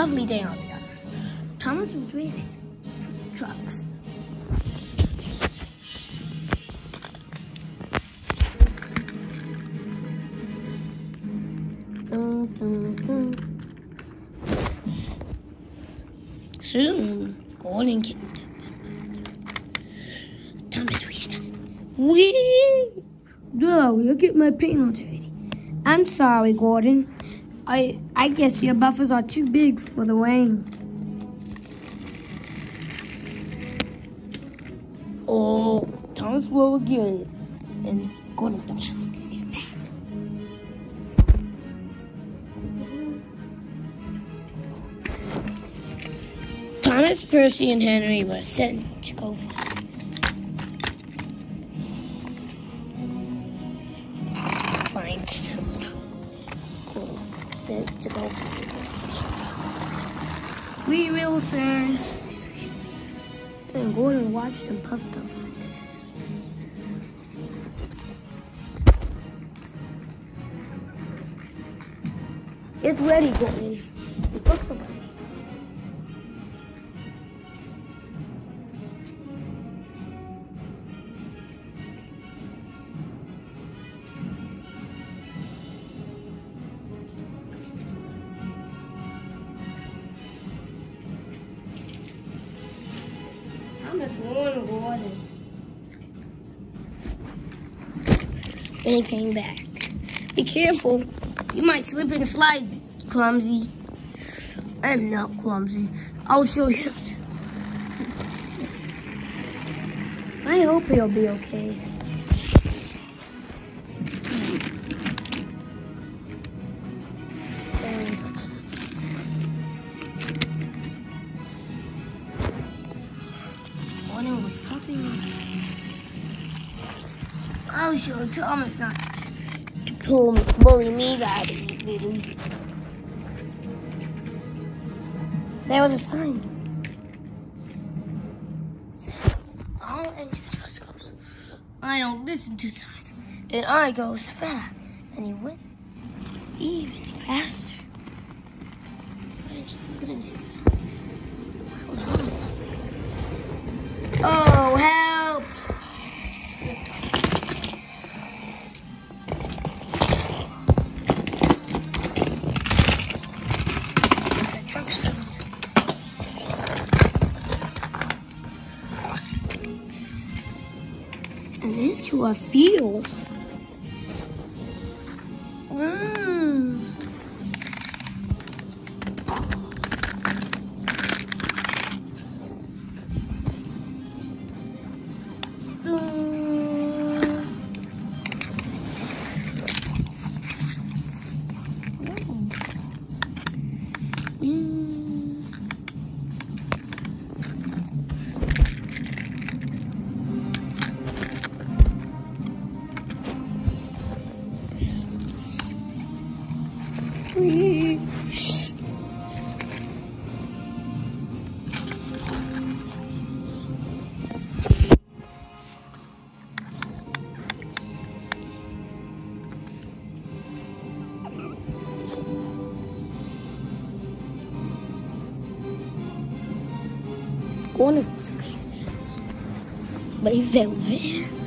Lovely day on the others. Thomas was waiting for some trucks. Dun, dun, dun. Soon, Gordon came. Thomas reached out. Wee! No, you'll get my already. I'm sorry, Gordon. I I guess your buffers are too big for the wing. Oh, Thomas will get it. And could get back. Thomas, Percy, and Henry were sent to go find some. Sent to go We will, sirs. And watched and puffed off. Get ready, Gordon. The trucks are Gordon. Then he came back. Be careful. You might slip and slide, clumsy. I'm not clumsy. I'll show you. I hope he'll be okay. I'll show Thomas not to pull bully me, daddy. There was a sign. All engines must go. I don't listen to signs, and I goes fast. And he went even faster. I do? Truck. And into a field. Mmm. Gordon was okay. But he fell there.